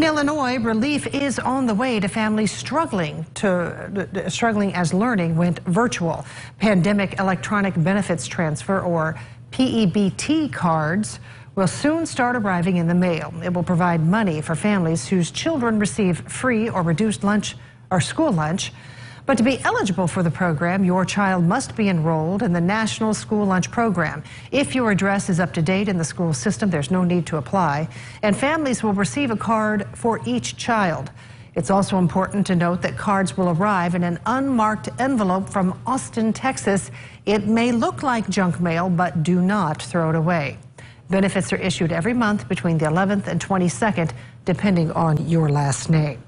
In Illinois, relief is on the way to families struggling to struggling as learning went virtual. Pandemic electronic benefits transfer or PEBT cards will soon start arriving in the mail. It will provide money for families whose children receive free or reduced lunch or school lunch. But to be eligible for the program, your child must be enrolled in the National School Lunch Program. If your address is up to date in the school system, there's no need to apply. And families will receive a card for each child. It's also important to note that cards will arrive in an unmarked envelope from Austin, Texas. It may look like junk mail, but do not throw it away. Benefits are issued every month between the 11th and 22nd, depending on your last name.